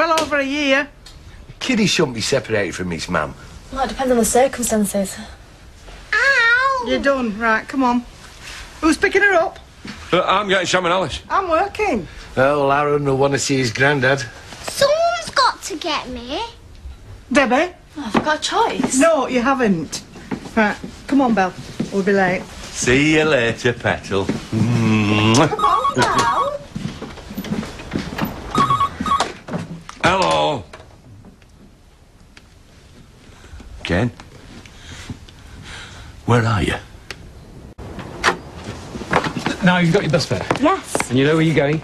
well over a year. Kitty shouldn't be separated from his mum. Well, it depends on the circumstances. Ow! You're done. Right, come on. Who's picking her up? Uh, I'm getting Sam and Alice. I'm working. Oh, Aaron will want to see his granddad. Someone's got to get me. Debbie? Oh, I've got a choice. No, you haven't. Right, come on, Belle. We'll be late. See you later, Petal. Hello. Ken? Where are you? Now you've got your bus fare. Yes. And you know where you're going?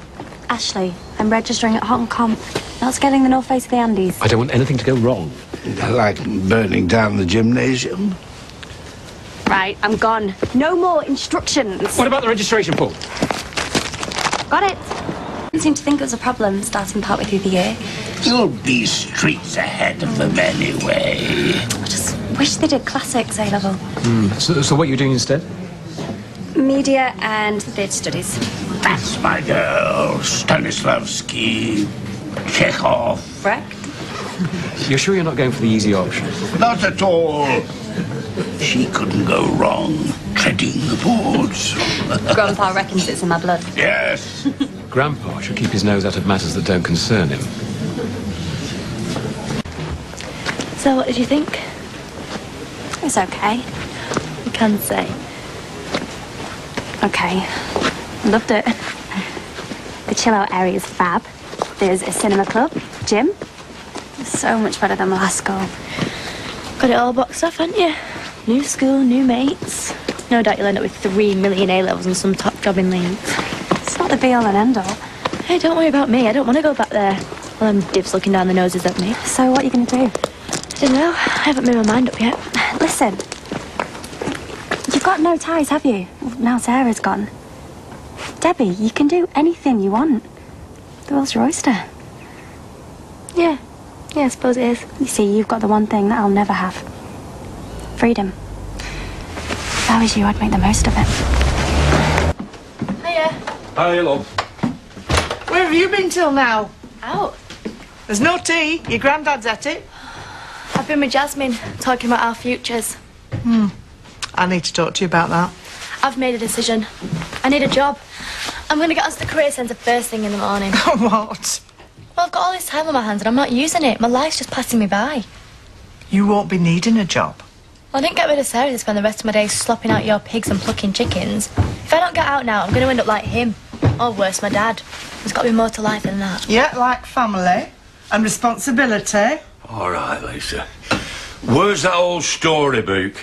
Ashley, I'm registering at Hotten Comp. Not scaling the North Face of the Andes. I don't want anything to go wrong. Like burning down the gymnasium. Right, I'm gone. No more instructions. What about the registration form? Got it. Didn't seem to think it was a problem starting partway through the year. You'll be streets ahead of them anyway. I just wish they did classics A level. Hmm. So, so what are you doing instead? Media and theatre studies. That's my girl, Stanislavski, Chekhov. Correct? You're sure you're not going for the easy option? Not at all. She couldn't go wrong treading the boards. Grandpa reckons it's in my blood. Yes. Grandpa should keep his nose out of matters that don't concern him. So, what did you think? It's okay. You can say. Okay. Loved it. The chill out area is fab. There's a cinema club, gym. So much better than the last school. Got it all boxed off, haven't you? New school, new mates. No doubt you'll end up with three million A levels and some top job in Leeds. It's not the be all and end all. Hey, don't worry about me. I don't want to go back there. Well, them divs looking down the noses at me. So what are you going to do? I don't know. I haven't made my mind up yet. Listen. You've got no ties, have you? Now Sarah's gone. Debbie, you can do anything you want. The world's your oyster. Yeah. Yeah, I suppose it is. You see, you've got the one thing that I'll never have. Freedom. If I was you, I'd make the most of it. Hiya. Hi, love. Where have you been till now? Out. There's no tea. Your granddad's at it. I've been with Jasmine, talking about our futures. Hmm. I need to talk to you about that. I've made a decision. I need a job. I'm going to get onto the career centre first thing in the morning. what? Well, I've got all this time on my hands and I'm not using it. My life's just passing me by. You won't be needing a job. Well, I didn't get rid of Sarah to spend the rest of my days slopping out your pigs and plucking chickens. If I don't get out now, I'm going to end up like him. Or worse, my dad. There's got to be more to life than that. Yeah, like family and responsibility. All right, Lisa. Where's that old storybook?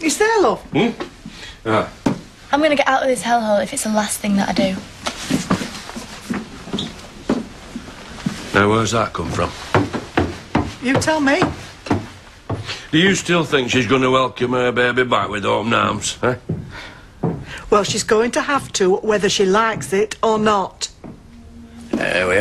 It's there, love. Ah, I'm going to get out of this hellhole if it's the last thing that I do. now where's that come from? You tell me. Do you still think she's going to welcome her baby back with open arms? Huh? Well, she's going to have to, whether she likes it or not. Are.